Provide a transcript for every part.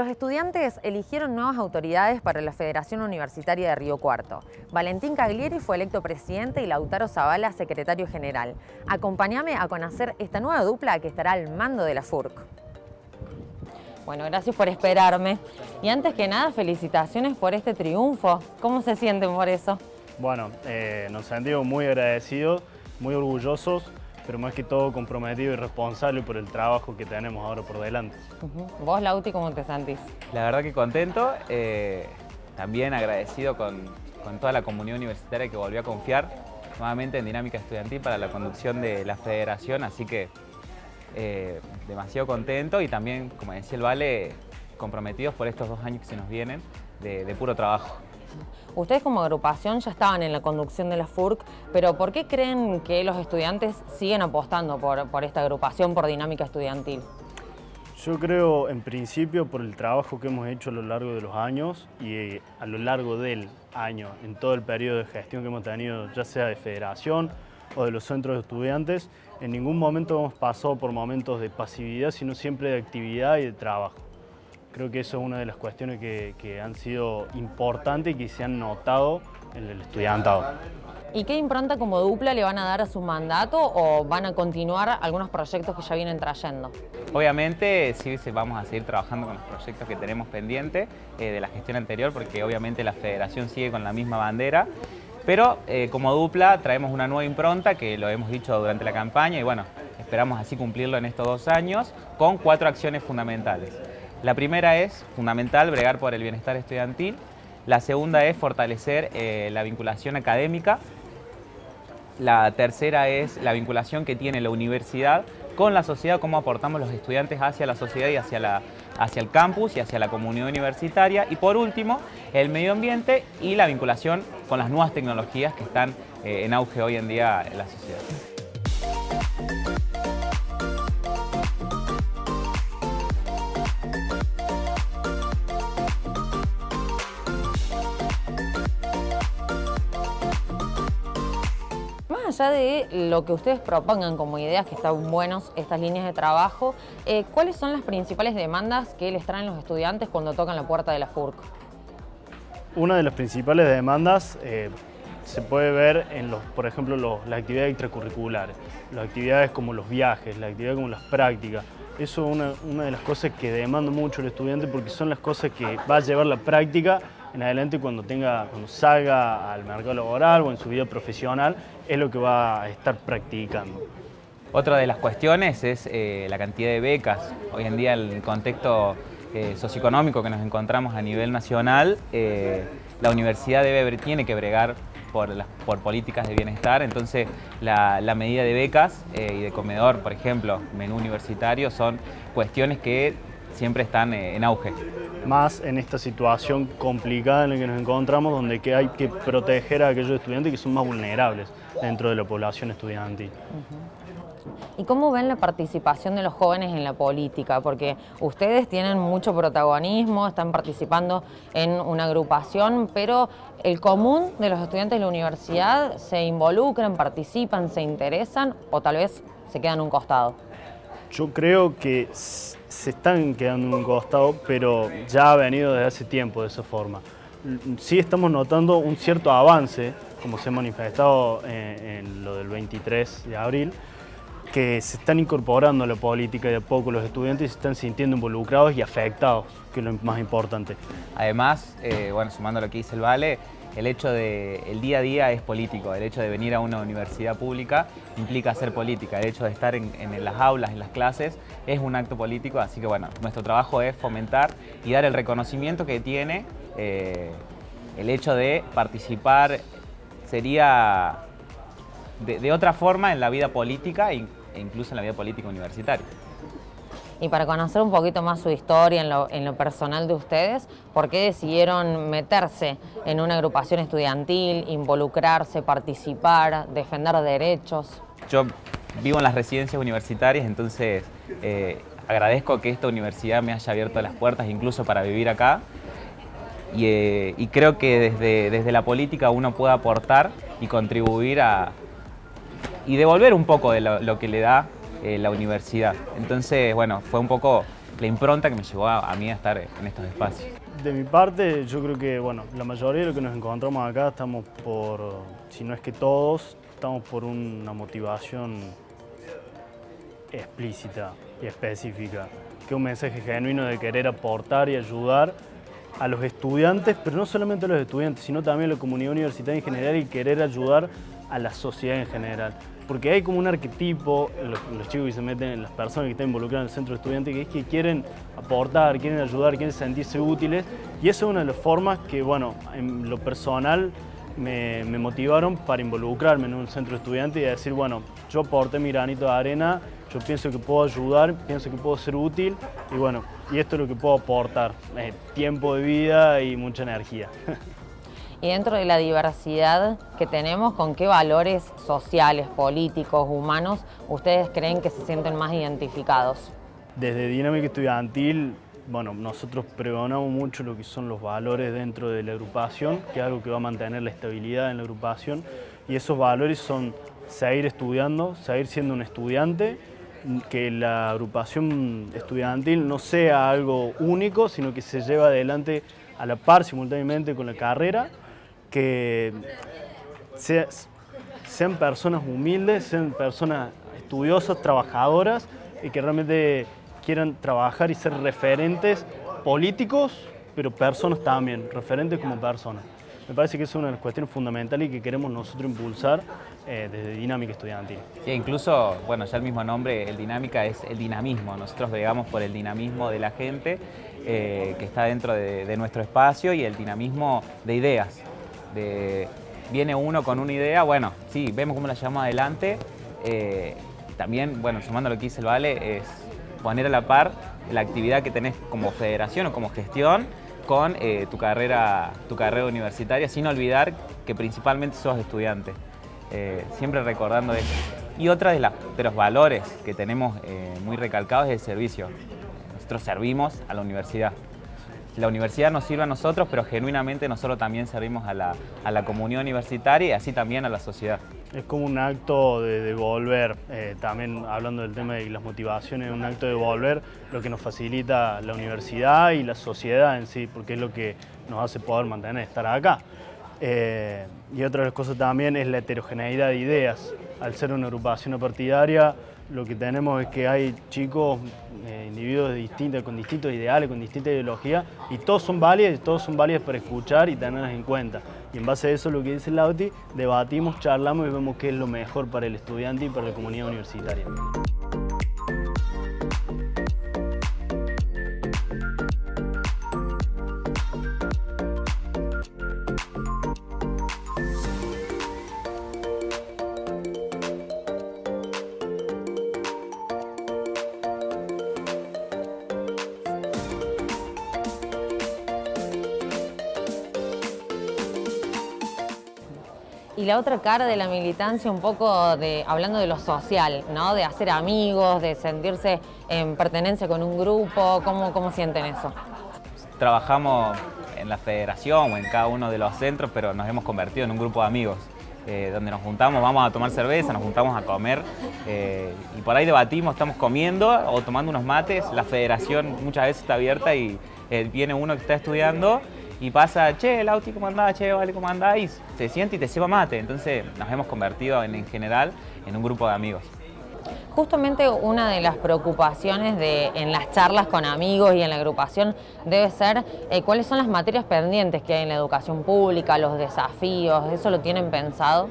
Los estudiantes eligieron nuevas autoridades para la Federación Universitaria de Río Cuarto. Valentín Caglieri fue electo presidente y Lautaro Zavala secretario general. Acompáñame a conocer esta nueva dupla que estará al mando de la FURC. Bueno, gracias por esperarme. Y antes que nada, felicitaciones por este triunfo. ¿Cómo se sienten por eso? Bueno, eh, nos sentimos muy agradecidos, muy orgullosos pero más que todo comprometido y responsable por el trabajo que tenemos ahora por delante. ¿Vos, Lauti, cómo te sentís? La verdad que contento, eh, también agradecido con, toda la comunidad universitaria que volvió a confiar nuevamente en Dinámica Estudiantil para la conducción de la federación, así que eh, demasiado contento y también, como decía el Vale, comprometidos por estos dos años que se nos vienen de puro trabajo. Ustedes como agrupación ya estaban en la conducción de la FURC, pero ¿por qué creen que los estudiantes siguen apostando por, esta agrupación, por dinámica estudiantil? Yo creo, en principio, por el trabajo que hemos hecho a lo largo de los años y eh, a lo largo del año, en todo el periodo de gestión que hemos tenido, ya sea de federación o de los centros de estudiantes, en ningún momento hemos pasado por momentos de pasividad, sino siempre de actividad y de trabajo. Creo que eso es una de las cuestiones que, han sido importantes y que se han notado en el estudiantado. ¿Y qué impronta como dupla le van a dar a su mandato o van a continuar algunos proyectos que ya vienen trayendo? Obviamente sí vamos a seguir trabajando con los proyectos que tenemos pendientes eh, de la gestión anterior porque obviamente la federación sigue con la misma bandera pero eh, como dupla traemos una nueva impronta que lo hemos dicho durante la campaña y bueno, esperamos así cumplirlo en estos dos años con cuatro acciones fundamentales. La primera es fundamental bregar por el bienestar estudiantil. La segunda es fortalecer eh, la vinculación académica. La tercera es la vinculación que tiene la universidad con la sociedad, cómo aportamos los estudiantes hacia la sociedad y hacia, hacia el campus y hacia la comunidad universitaria. Y por último, el medio ambiente y la vinculación con las nuevas tecnologías que están eh, en auge hoy en día en la sociedad. Allá de lo que ustedes propongan como ideas, que están buenos estas líneas de trabajo, eh, ¿cuáles son las principales demandas que les traen los estudiantes cuando tocan la puerta de la FURC? Una de las principales demandas eh, se puede ver en, los, por ejemplo, las actividades extracurriculares, las actividades como los viajes, las actividades como las prácticas. Eso es una de las cosas que demanda mucho el estudiante porque son las cosas que va a llevar la práctica en adelante cuando, tenga, cuando salga al mercado laboral o en su vida profesional, es lo que va a estar practicando. Otra de las cuestiones es eh, la cantidad de becas. Hoy en día, en el contexto eh, socioeconómico que nos encontramos a nivel nacional, eh, la universidad debe, tiene que bregar por, políticas de bienestar, entonces la medida de becas y de comedor, por ejemplo, menú universitario, son cuestiones que siempre están en auge más en esta situación complicada en la que nos encontramos, donde que hay que proteger a aquellos estudiantes que son más vulnerables dentro de la población estudiantil. ¿Y cómo ven la participación de los jóvenes en la política? Porque ustedes tienen mucho protagonismo, están participando en una agrupación, pero el común de los estudiantes de la universidad se involucran, participan, se interesan o tal vez se quedan a un costado. Yo creo que se están quedando en un costado, pero ya ha venido desde hace tiempo de esa forma. Sí estamos notando un cierto avance, como se ha manifestado en, lo del 23 de abril, que se están incorporando a la política y de a poco los estudiantes se están sintiendo involucrados y afectados, que es lo más importante. Además, eh, bueno, sumando lo que dice el Vale, el hecho de, el día a día es político, el hecho de venir a una universidad pública implica hacer política, el hecho de estar en, las aulas, en las clases, es un acto político, así que bueno, nuestro trabajo es fomentar y dar el reconocimiento que tiene eh, el hecho de participar, sería de, otra forma en la vida política e incluso en la vida política universitaria. Y para conocer un poquito más su historia en lo, personal de ustedes, ¿por qué decidieron meterse en una agrupación estudiantil, involucrarse, participar, defender derechos? Yo vivo en las residencias universitarias, entonces eh, agradezco que esta universidad me haya abierto las puertas incluso para vivir acá. y, creo que desde, desde, la política uno puede aportar y contribuir a, y devolver un poco de lo, que le da la universidad. Entonces, bueno, fue un poco la impronta que me llevó a, mí a estar en estos espacios. De mi parte, yo creo que bueno, la mayoría de los que nos encontramos acá estamos por, si no es que todos, estamos por una motivación explícita y específica, que un mensaje genuino de querer aportar y ayudar a los estudiantes, pero no solamente a los estudiantes, sino también a la comunidad universitaria en general y querer ayudar a la sociedad en general. Porque hay como un arquetipo, los, chicos que se meten, las personas que están involucradas en el centro de estudiantes, que es que quieren aportar, quieren ayudar, quieren sentirse útiles, y eso es una de las formas que, bueno, en lo personal me, motivaron para involucrarme en un centro de estudiantes y decir, bueno, yo aporté mi granito de arena, yo pienso que puedo ayudar, pienso que puedo ser útil, y bueno, y esto es lo que puedo aportar, tiempo de vida y mucha energía. y dentro de la diversidad que tenemos, ¿con qué valores sociales, políticos, humanos ustedes creen que se sienten más identificados? Desde Dinámica Estudiantil, bueno, nosotros pregonamos mucho lo que son los valores dentro de la agrupación, que es algo que va a mantener la estabilidad en la agrupación, y esos valores son seguir estudiando, seguir siendo un estudiante, que la agrupación estudiantil no sea algo único, sino que se lleva adelante a la par simultáneamente con la carrera que sean personas humildes, sean personas estudiosas, trabajadoras y que realmente quieran trabajar y ser referentes políticos, pero personas también, referentes como personas. Me parece que es una de las cuestiones fundamentales y que queremos nosotros impulsar eh, desde Dinámica Estudiantil. Incluso, bueno, ya el mismo nombre, el Dinámica, es el dinamismo. Nosotros vegamos por el dinamismo de la gente eh, que está dentro de nuestro espacio y el dinamismo de ideas viene uno con una idea, bueno, sí, vemos cómo la llevamos adelante. Eh, también, bueno, sumando lo que dice el Vale, es poner a la par la actividad que tenés como federación o como gestión con eh, tu, carrera, tu carrera universitaria, sin olvidar que principalmente sos estudiante. Eh, siempre recordando eso. Y otra de, de los valores que tenemos muy recalcados es el servicio. Nosotros servimos a la universidad la universidad nos sirve a nosotros, pero genuinamente nosotros también servimos a la, comunidad universitaria y así también a la sociedad. Es como un acto de devolver, eh, también hablando del tema de las motivaciones, un acto de devolver lo que nos facilita la universidad y la sociedad en sí, porque es lo que nos hace poder mantener, estar acá. Eh, y otra de las cosas también es la heterogeneidad de ideas. Al ser una agrupación partidaria, lo que tenemos es que hay chicos, eh, individuos distintos, con distintos ideales, con distinta ideología, y todos son válidos, todos son válidos para escuchar y tenerlos en cuenta. Y en base a eso, lo que dice Lauti, debatimos, charlamos y vemos qué es lo mejor para el estudiante y para la comunidad universitaria. Y la otra cara de la militancia, un poco de hablando de lo social, ¿no? De hacer amigos, de sentirse en pertenencia con un grupo, ¿cómo, cómo sienten eso? Trabajamos en la federación o en cada uno de los centros, pero nos hemos convertido en un grupo de amigos. Eh, donde nos juntamos, vamos a tomar cerveza, nos juntamos a comer eh, y por ahí debatimos, estamos comiendo o tomando unos mates. La federación muchas veces está abierta y eh, viene uno que está estudiando y pasa, che, Lauti, ¿cómo andás? Che, vale, ¿cómo andás? se siente y te lleva mate. Entonces nos hemos convertido en, en general en un grupo de amigos. Justamente una de las preocupaciones de, en las charlas con amigos y en la agrupación debe ser eh, cuáles son las materias pendientes que hay en la educación pública, los desafíos, ¿eso lo tienen pensado?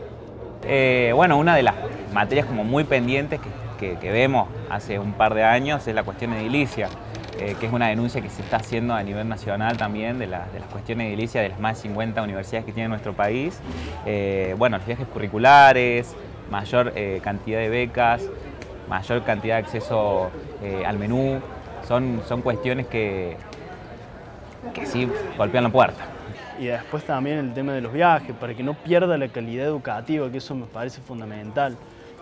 Eh, bueno, una de las materias como muy pendientes que, que, vemos hace un par de años es la cuestión edilicia. Eh, que es una denuncia que se está haciendo a nivel nacional también de, las cuestiones de edilicia de las más de 50 universidades que tiene nuestro país. Eh, bueno, los viajes curriculares, mayor eh, cantidad de becas, mayor cantidad de acceso al menú, son, son cuestiones que, que sí golpean la puerta. Y después también el tema de los viajes, para que no pierda la calidad educativa, que eso me parece fundamental,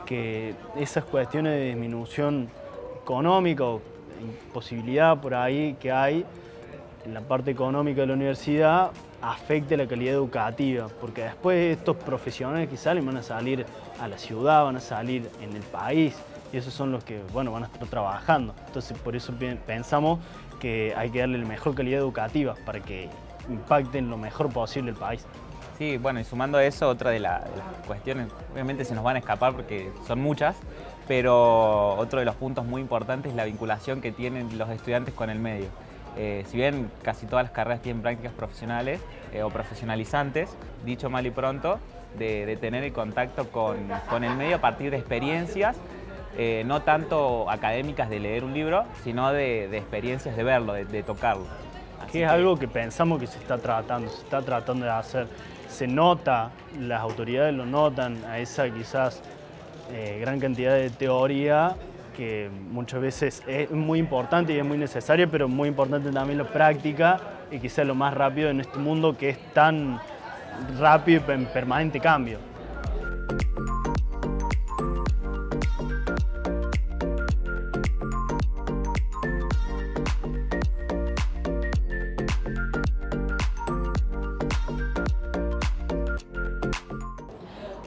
que esas cuestiones de disminución económica posibilidad por ahí que hay, en la parte económica de la universidad afecte la calidad educativa, porque después estos profesionales que salen van a salir a la ciudad, van a salir en el país, y esos son los que bueno, van a estar trabajando. Entonces por eso pensamos que hay que darle la mejor calidad educativa para que impacten lo mejor posible el país. Sí, bueno, y sumando a eso, otra de, las cuestiones, obviamente se nos van a escapar porque son muchas, pero otro de los puntos muy importantes es la vinculación que tienen los estudiantes con el medio. Eh, si bien casi todas las carreras tienen prácticas profesionales eh, o profesionalizantes, dicho mal y pronto, de, tener el contacto con, el medio a partir de experiencias, eh, no tanto académicas de leer un libro, sino de, experiencias de verlo, de, tocarlo. que es algo que pensamos que se está tratando, se está tratando de hacer. Se nota, las autoridades lo notan, a esa quizás gran cantidad de teoría que muchas veces es muy importante y es muy necesaria, pero muy importante también la práctica y sea lo más rápido en este mundo que es tan rápido y en permanente cambio.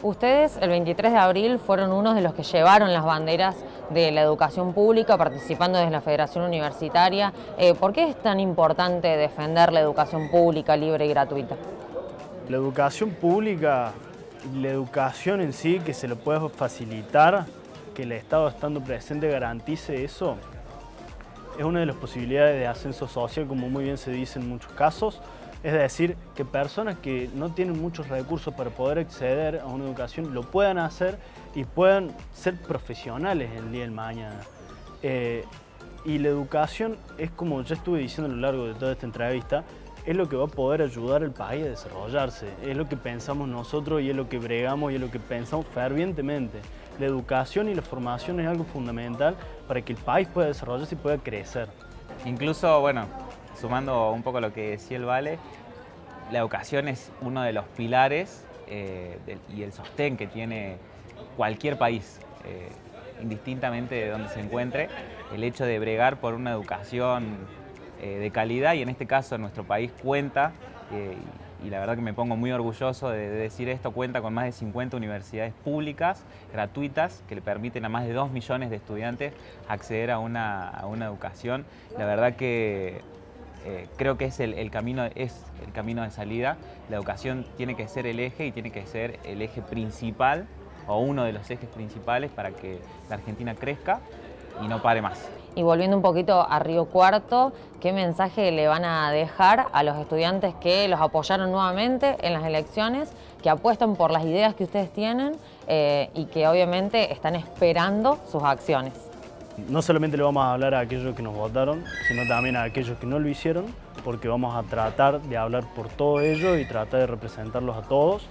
Ustedes el 23 de abril fueron unos de los que llevaron las banderas de la educación pública participando desde la Federación Universitaria. Eh, ¿Por qué es tan importante defender la educación pública libre y gratuita? La educación pública, la educación en sí, que se lo pueda facilitar, que el Estado estando presente garantice eso, es una de las posibilidades de ascenso social, como muy bien se dice en muchos casos. Es decir, que personas que no tienen muchos recursos para poder acceder a una educación lo puedan hacer y puedan ser profesionales el día del mañana. Eh, y la educación es como ya estuve diciendo a lo largo de toda esta entrevista, es lo que va a poder ayudar al país a desarrollarse, es lo que pensamos nosotros y es lo que bregamos y es lo que pensamos fervientemente. La educación y la formación es algo fundamental para que el país pueda desarrollarse y pueda crecer. Incluso, bueno, sumando un poco lo que decía el Vale, la educación es uno de los pilares eh, y el sostén que tiene cualquier país, eh, indistintamente de donde se encuentre, el hecho de bregar por una educación eh, de calidad y en este caso nuestro país cuenta, y la verdad que me pongo muy orgulloso de, decir esto, cuenta con más de 50 universidades públicas, gratuitas, que le permiten a más de 2 millones de estudiantes acceder a una, a una educación. La verdad que eh, creo que es el, camino, es el camino de salida. La educación tiene que ser el eje y tiene que ser el eje principal o uno de los ejes principales para que la Argentina crezca y no pare más. Y volviendo un poquito a Río Cuarto, ¿qué mensaje le van a dejar a los estudiantes que los apoyaron nuevamente en las elecciones, que apuestan por las ideas que ustedes tienen eh, y que obviamente están esperando sus acciones? No solamente le vamos a hablar a aquellos que nos votaron, sino también a aquellos que no lo hicieron, porque vamos a tratar de hablar por todos ellos y tratar de representarlos a todos.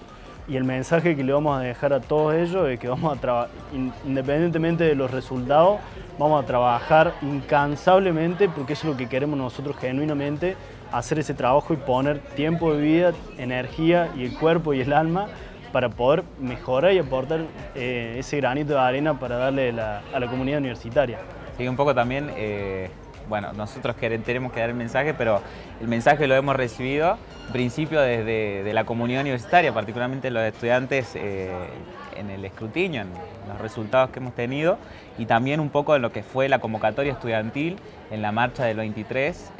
Y el mensaje que le vamos a dejar a todos ellos es que vamos a trabajar, independientemente de los resultados, vamos a trabajar incansablemente, porque eso es lo que queremos nosotros genuinamente, hacer ese trabajo y poner tiempo de vida, energía y el cuerpo y el alma para poder mejorar y aportar eh, ese granito de arena para darle a la comunidad universitaria. Sí, un poco también, eh, bueno, nosotros tenemos que dar el mensaje, pero el mensaje lo hemos recibido en principio desde la comunidad universitaria, particularmente los estudiantes eh, en el escrutinio, en los resultados que hemos tenido y también un poco en lo que fue la convocatoria estudiantil en la marcha del 23.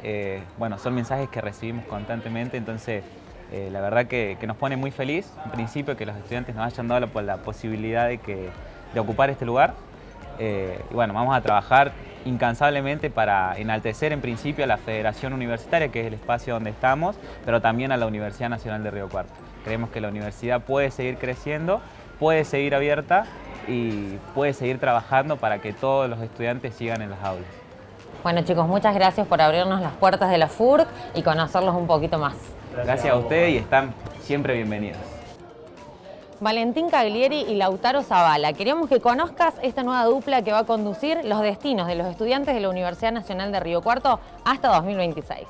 bueno, son mensajes que recibimos constantemente, entonces eh, la verdad que, nos pone muy feliz, en principio, que los estudiantes nos hayan dado la, posibilidad de, que, de ocupar este lugar. Eh, y bueno, vamos a trabajar incansablemente para enaltecer en principio a la Federación Universitaria, que es el espacio donde estamos, pero también a la Universidad Nacional de Río Cuarto. Creemos que la universidad puede seguir creciendo, puede seguir abierta y puede seguir trabajando para que todos los estudiantes sigan en las aulas. Bueno chicos, muchas gracias por abrirnos las puertas de la FURC y conocerlos un poquito más. Gracias, a ustedes y están siempre bienvenidos. Valentín Caglieri y Lautaro Zavala. Queríamos que conozcas esta nueva dupla que va a conducir los destinos de los estudiantes de la Universidad Nacional de Río Cuarto hasta 2026.